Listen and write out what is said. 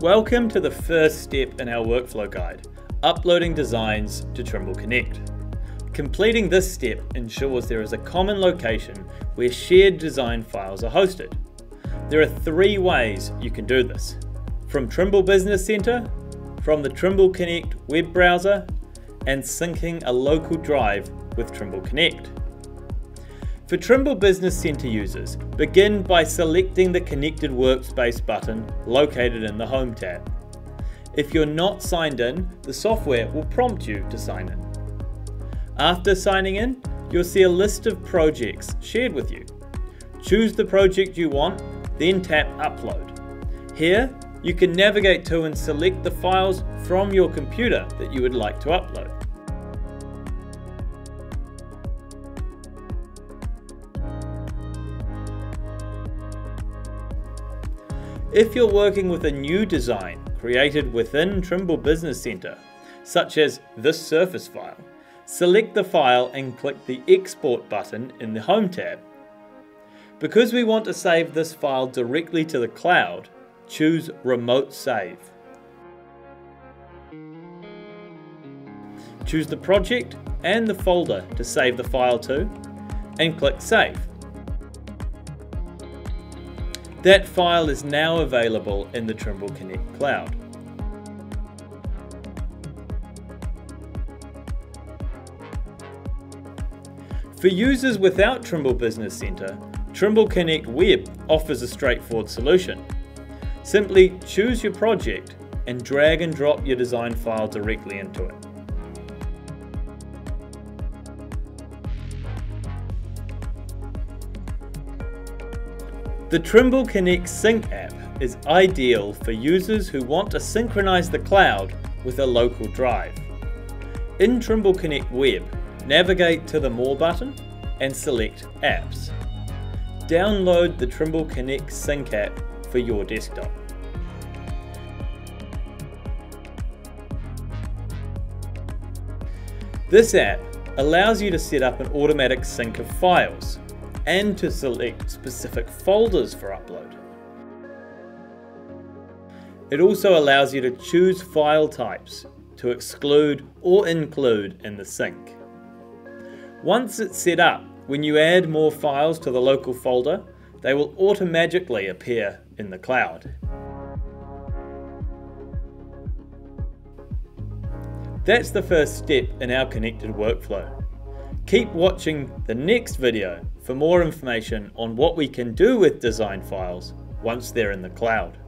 Welcome to the first step in our workflow guide, uploading designs to Trimble Connect. Completing this step ensures there is a common location where shared design files are hosted. There are three ways you can do this. From Trimble Business Center, from the Trimble Connect web browser, and syncing a local drive with Trimble Connect. For Trimble Business Center users, begin by selecting the Connected Workspace button located in the Home tab. If you're not signed in, the software will prompt you to sign in. After signing in, you'll see a list of projects shared with you. Choose the project you want, then tap Upload. Here, you can navigate to and select the files from your computer that you would like to upload. If you're working with a new design created within Trimble Business Center, such as this surface file, select the file and click the Export button in the Home tab. Because we want to save this file directly to the cloud, choose Remote Save. Choose the project and the folder to save the file to, and click Save. That file is now available in the Trimble Connect cloud. For users without Trimble Business Center, Trimble Connect Web offers a straightforward solution. Simply choose your project and drag and drop your design file directly into it. The Trimble Connect Sync app is ideal for users who want to synchronize the cloud with a local drive. In Trimble Connect Web, navigate to the More button and select Apps. Download the Trimble Connect Sync app for your desktop. This app allows you to set up an automatic sync of files and to select specific folders for upload. It also allows you to choose file types to exclude or include in the sync. Once it's set up, when you add more files to the local folder, they will automatically appear in the cloud. That's the first step in our connected workflow. Keep watching the next video for more information on what we can do with design files once they're in the cloud.